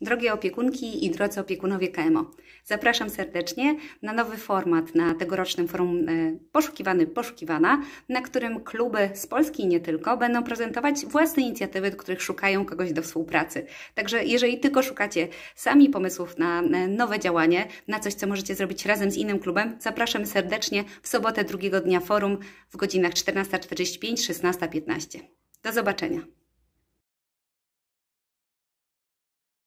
Drogie opiekunki i drodzy opiekunowie KMO, zapraszam serdecznie na nowy format na tegorocznym forum e, Poszukiwany Poszukiwana, na którym kluby z Polski i nie tylko będą prezentować własne inicjatywy, do których szukają kogoś do współpracy. Także jeżeli tylko szukacie sami pomysłów na e, nowe działanie, na coś, co możecie zrobić razem z innym klubem, zapraszam serdecznie w sobotę drugiego dnia forum w godzinach 14.45-16.15. Do zobaczenia.